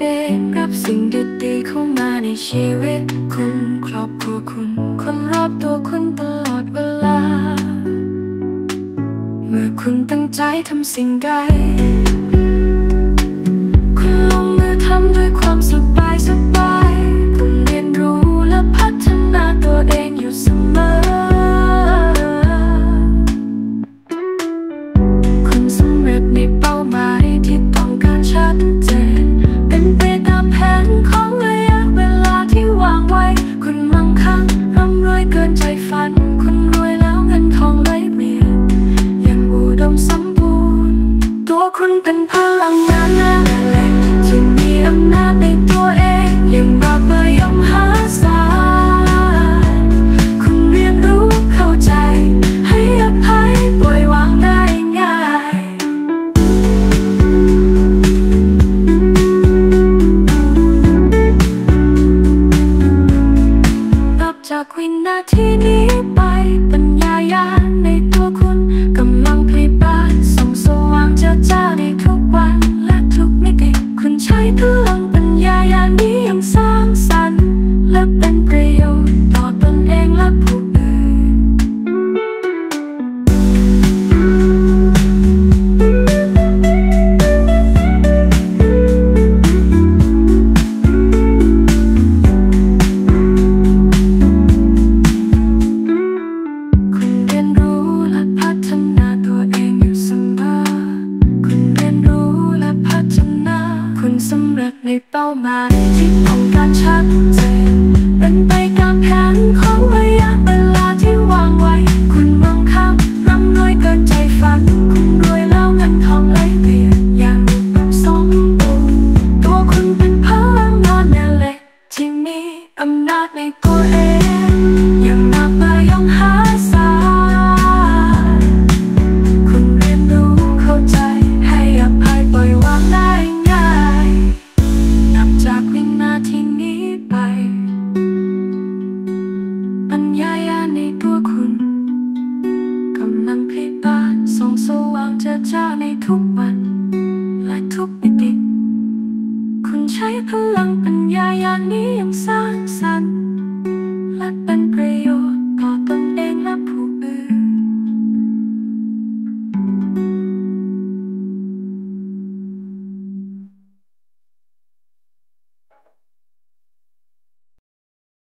เอง รับสิ่งดีๆเข้ามาในชีวิต คุณครอบครัวคุณ คนรอบตัวคุณตลอดเวลา เมื่อคุณตั้งใจทำสิ่งใด คุณเป็นพลังงานแรงเล็กที่มีอำนาจในตัวเองยังรักเบอร์ยมหาศาคุณเรียนรู้เข้าใจ ให้อภัยปล่อยวางได้ง่าย รับจากวินาทีนี้ my